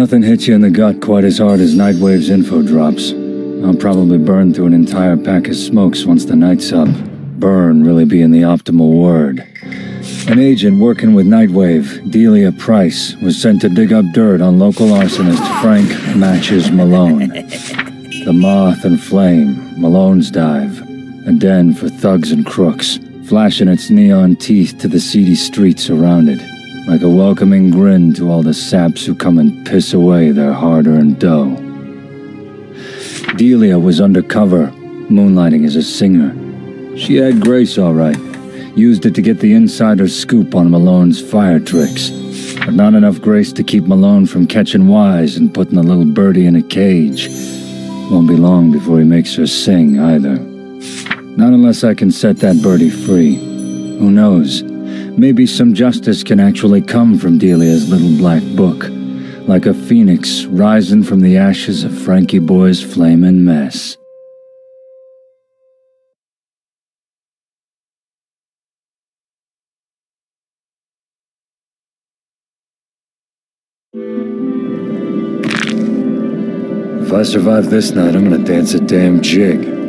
Nothing hits you in the gut quite as hard as Nightwave's info drops. I'll probably burn through an entire pack of smokes once the night's up. Burn really being the optimal word. An agent working with Nightwave, Delia Price, was sent to dig up dirt on local arsonist Frank Matches Malone. The Moth and Flame, Malone's Dive, a den for thugs and crooks, flashing its neon teeth to the seedy streets around it, like a welcoming grin to all the saps who come and piss away their hard-earned dough. Delia was undercover, moonlighting as a singer. She had grace all right, used it to get the insider scoop on Malone's fire tricks, but not enough grace to keep Malone from catching wise and putting the little birdie in a cage. Won't be long before he makes her sing, either. Not unless I can set that birdie free. Who knows? Maybe some justice can actually come from Delia's little black book. Like a phoenix rising from the ashes of Frankie Boy's flamin' mess. If I survive this night, I'm gonna dance a damn jig.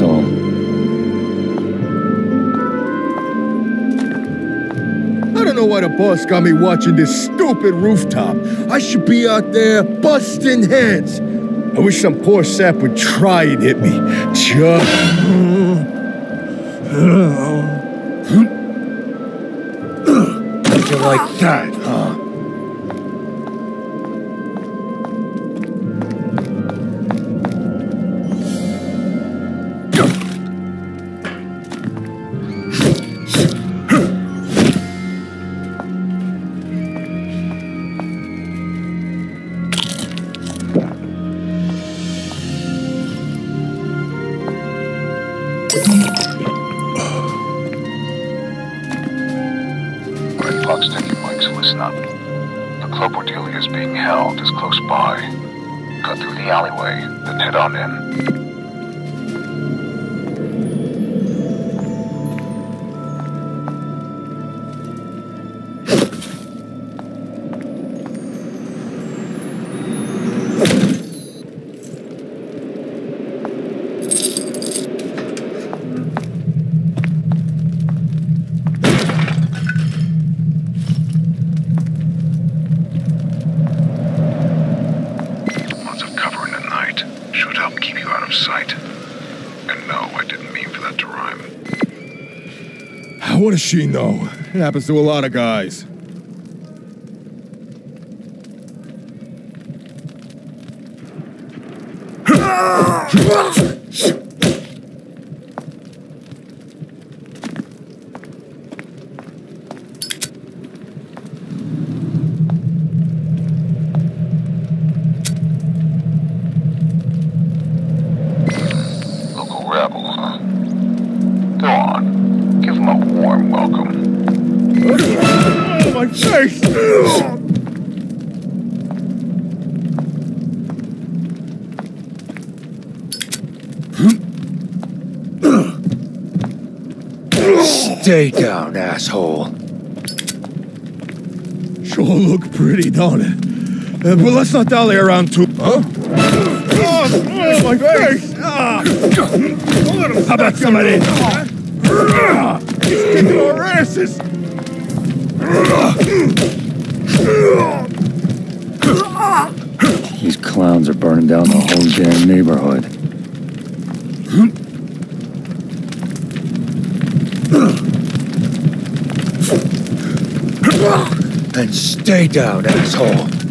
I don't know why the boss got me watching this stupid rooftop. I should be out there busting heads. I wish some poor sap would try and hit me. Just. Like that, We're at Puck's taking Mike, so listen up. The club where Delia is being held is close by. Cut through the alleyway, then head on in. It happens to a lot of guys. Stay down, asshole. Sure look pretty, don't it? Uh, but let's not dally around too. Huh? Oh, my face! Ah. How about somebody? He's kicking our asses! These clowns are burning down the whole damn neighborhood. And stay down, asshole.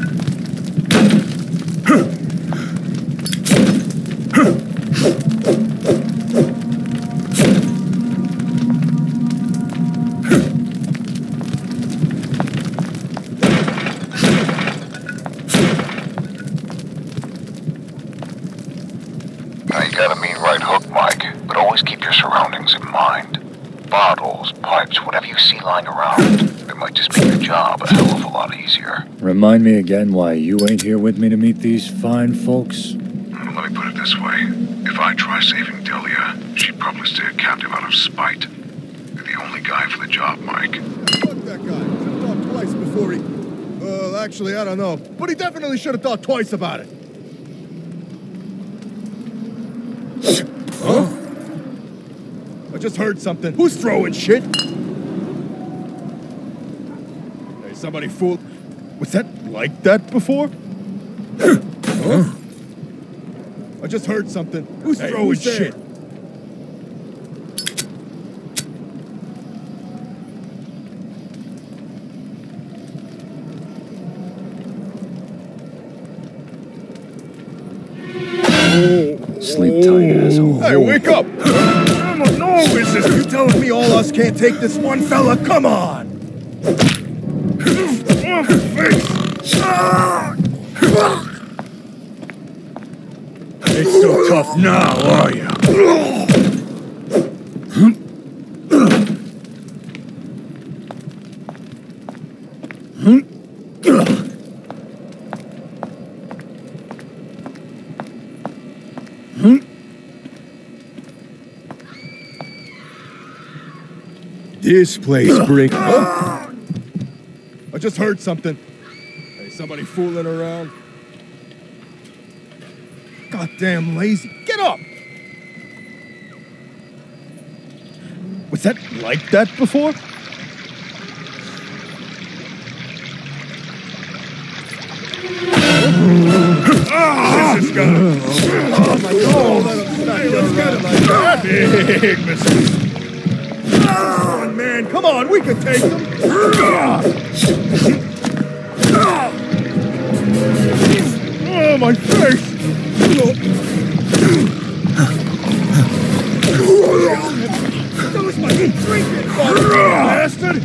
Remind me again why you ain't here with me to meet these fine folks? Let me put it this way. If I try saving Delia, she'd probably stay a captive out of spite. You're the only guy for the job, Mike. Fuck that guy. Should have thought twice before he... Well, actually, I don't know. But he definitely should have thought twice about it. Huh? I just heard something. Who's throwing shit? Hey, somebody fool... Was that like that before? huh? I just heard something. Who's Hey, throwing who's shit? Sleep tight, oh. asshole. Hey, wake up! No, no, is this? You telling me all us can't take this one fella? Come on! Ain't so tough now, are you? This place break. Just heard something. Hey, somebody fooling around. Goddamn lazy. Get up! Was that like that before? This is gonna... Oh my god! Hey, let's get him like that. Big mistake. Come on, man. Come on, we can take them. Ah! Oh, my face! That was my drink, bastard!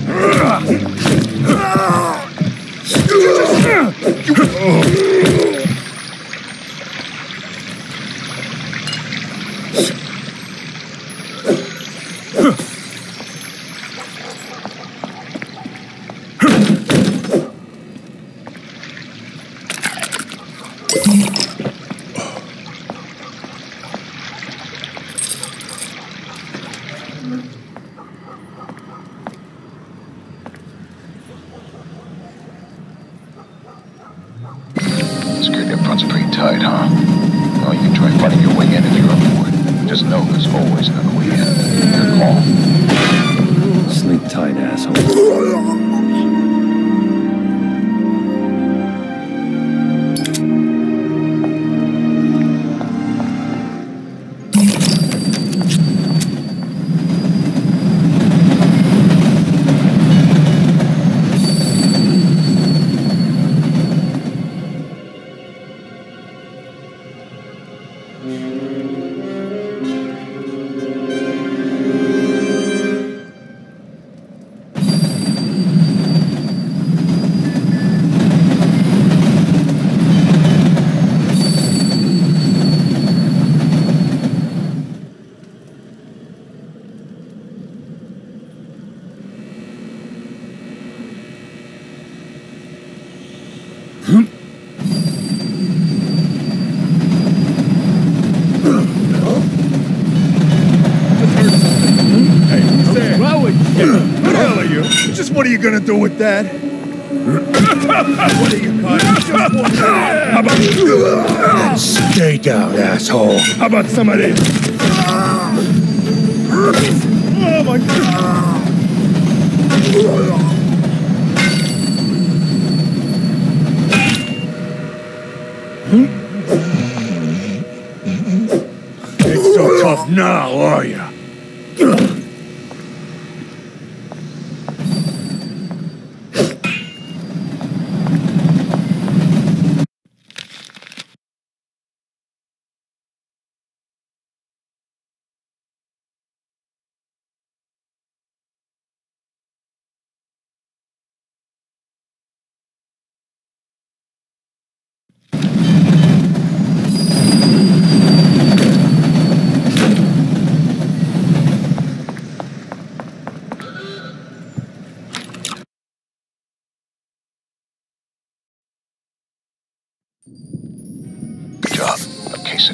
You gonna do with that? what are you, what? How about Stay down, asshole. How about some of this? Oh my god! So tough now, are you?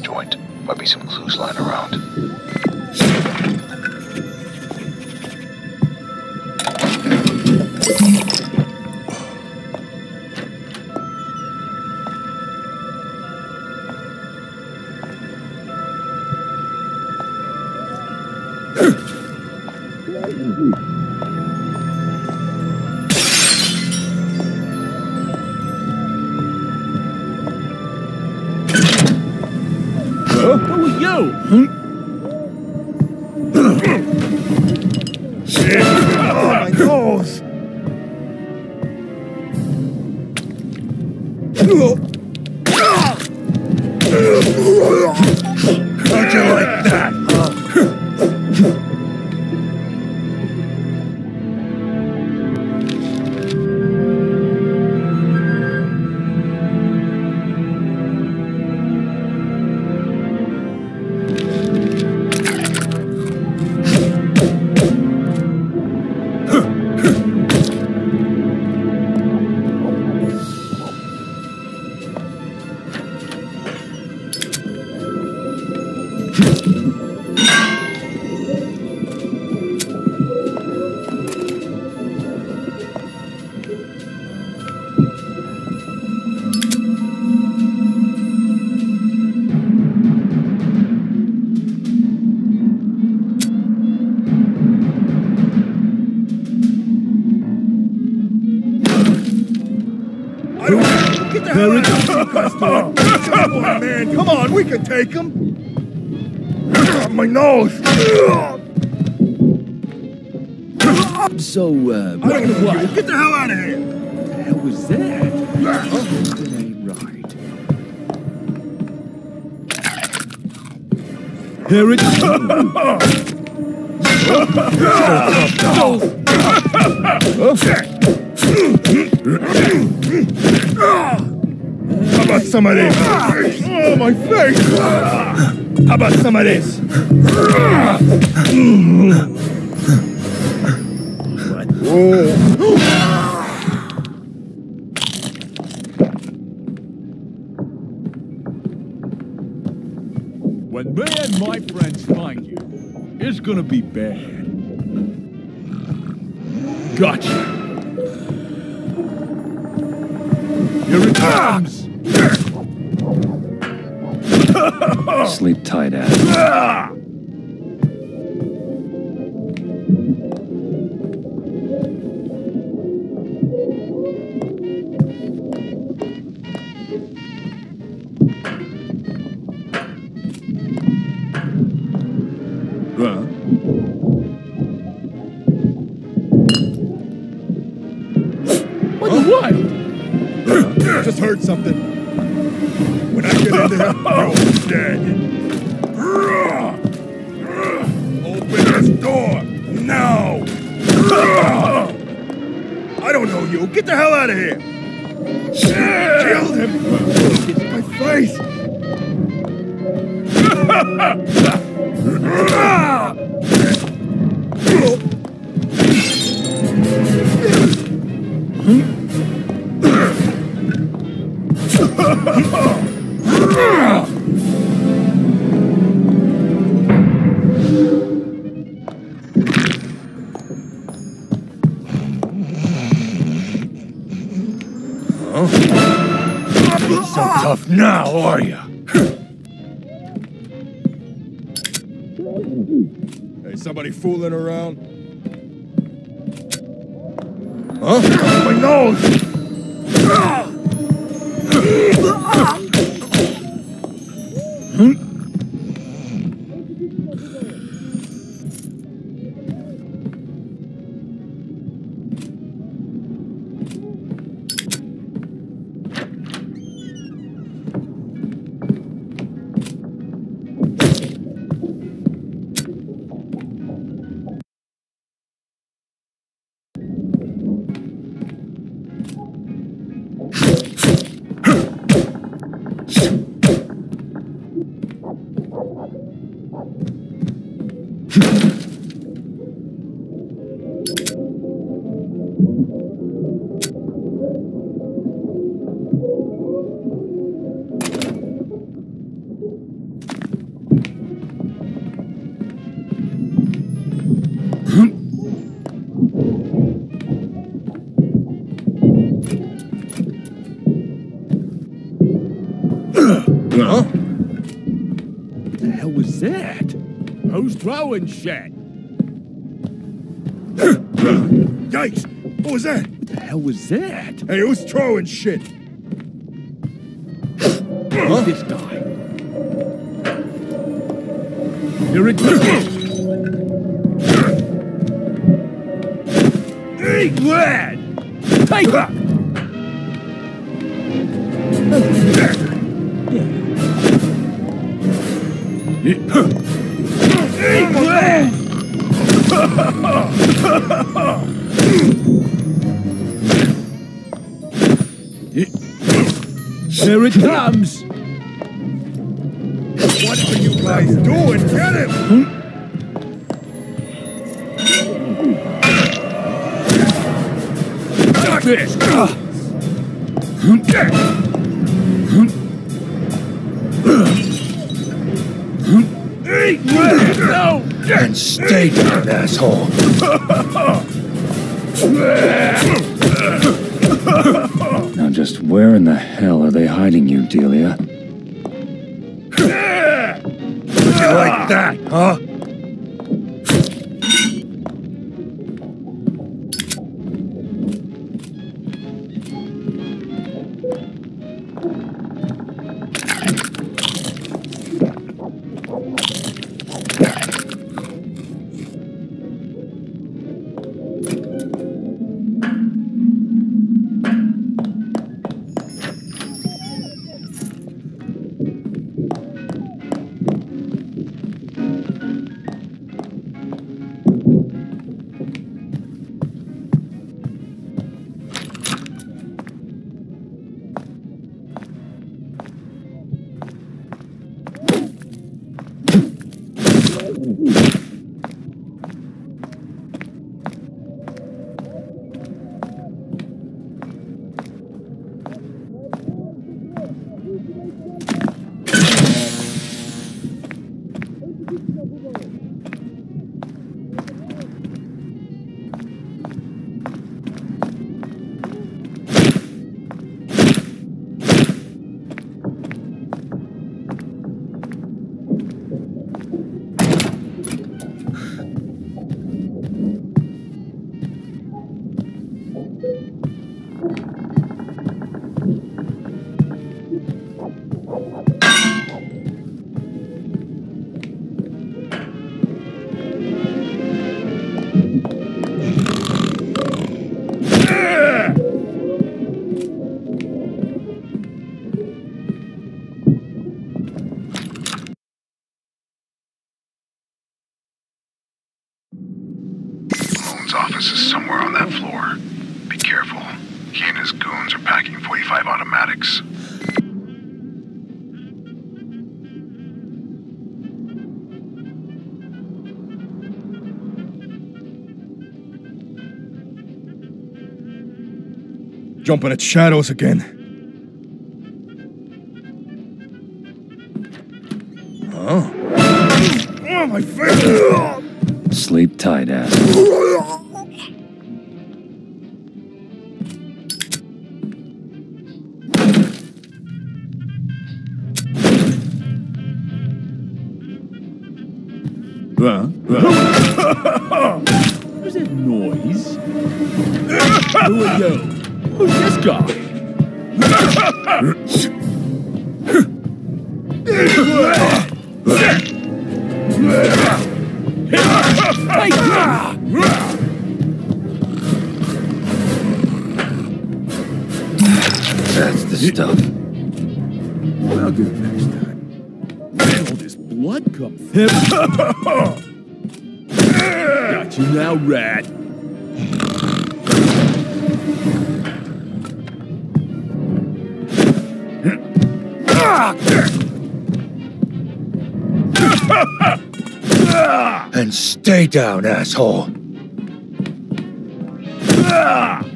Joint. Might be some clues lying around. Come on, we can take him! My nose! So, uh, I don't know what. Get the hell out of here! What the hell was that? Something ain't right. Here it How about some of this? Oh, my face! How about some of this? When me and my friends find you, it's gonna be bad. Gotcha. Here it comes. Sleep tight, Adam. Now, are you? Hey, somebody fooling around? Huh? My Hmm. Throwing shit? Yikes! What was that? What the hell was that? Hey, who's throwing shit? Who's this guy? It goes! Hey, lad! Hey, lad! Here it comes! What are you guys doing? Get him! Take this! Lad! No! And stay down, asshole. Now just where in the hell are they hiding you, Delia? You like that, huh? He and his goons are packing 45 automatics. Jumping at shadows again. Huh? Oh, my face! Sleep tight, ass. That's the stuff. I'll get it next time. Where all this blood come from? Got you now, rat. And stay down, asshole.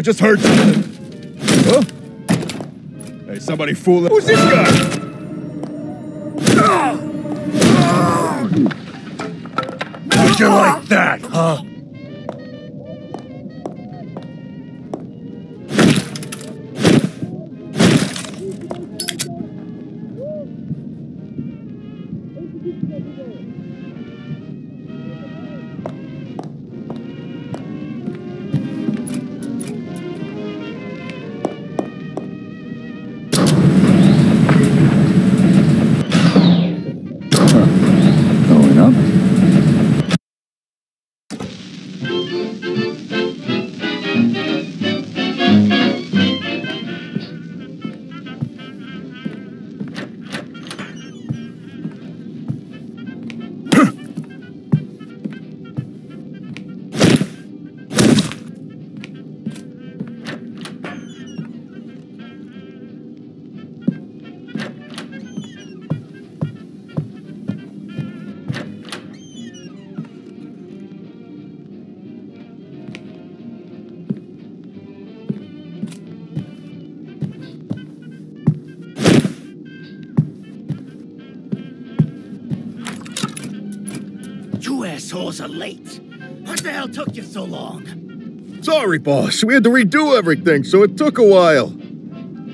I just heard something. Huh? Hey, somebody fooling. Who's this guy? Assholes are late. What the hell took you so long? Sorry, boss. We had to redo everything, so it took a while.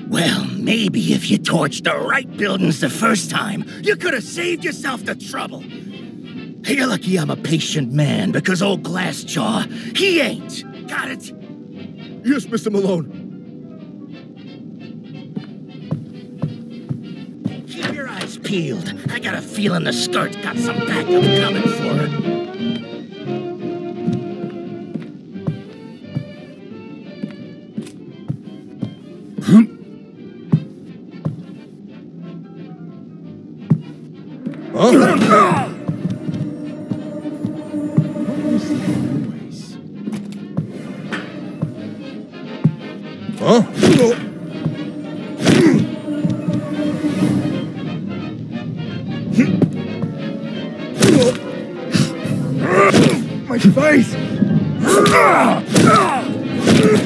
Well, maybe if you torched the right buildings the first time, you could have saved yourself the trouble. You're lucky I'm a patient man because old Glassjaw, he ain't. Got it? Yes, Mr. Malone. Peeled. I got a feeling the skirt's got some backup coming for her.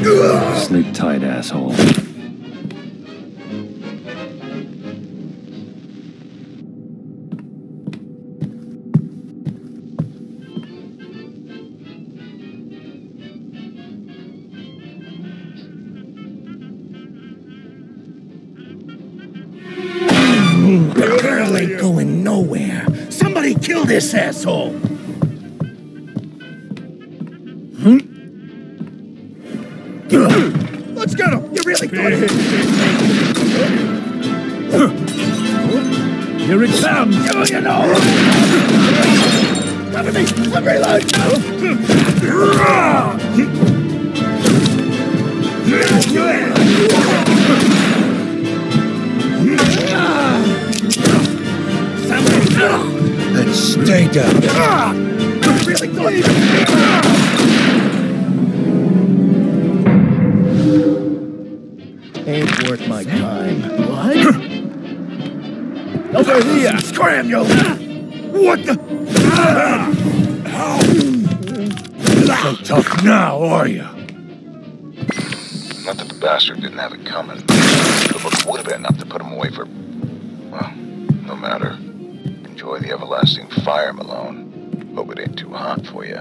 Sleep tight, asshole. Girl ain't going nowhere. Somebody kill this asshole. You! What the? So tough now, are you? Not that the bastard didn't have it coming. But would have been enough to put him away for. Well, no matter. Enjoy the everlasting fire, Malone. Hope it ain't too hot for you.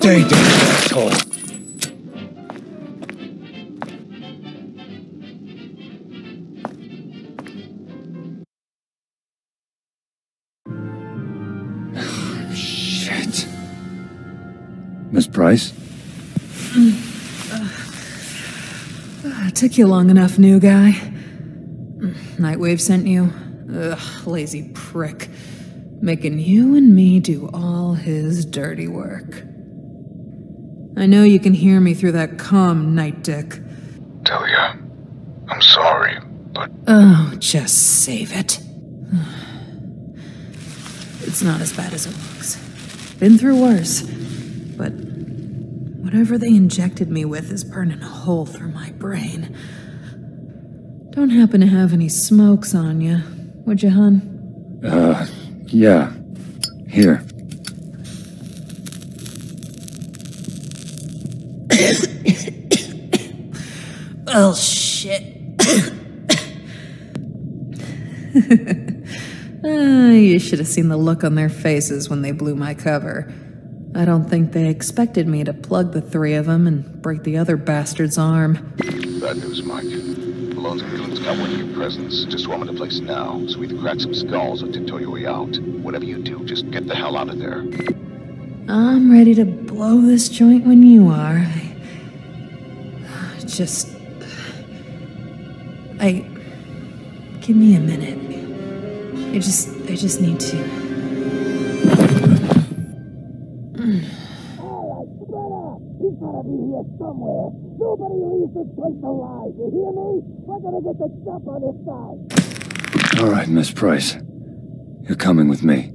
Stay down, asshole. Shit. Miss Price? It took you long enough, new guy. Nightwave sent you? Ugh, lazy prick. Making you and me do all his dirty work. I know you can hear me through that comm, Night Dick. Delia, I'm sorry, but Oh, just save it. It's not as bad as it looks. Been through worse. But whatever they injected me with is burning a hole through my brain. Don't happen to have any smokes on you, would you, hun? Uh, yeah. Here. Oh, shit. Ah, you should have seen the look on their faces when they blew my cover. I don't think they expected me to plug the three of them and break the other bastard's arm. bad news, Mike. Malone's and Goons got one of your presents. Just swarming the place now, so either crack some skulls or tiptoe your way out. Whatever you do, just get the hell out of there. I'm ready to blow this joint when you are. I just. I. Give me a minute. I just. I just need to. All right, get up! You gotta be here somewhere! Nobody leaves this place alive, you hear me? We're gonna get the jump on this side! Alright, Miss Price. You're coming with me.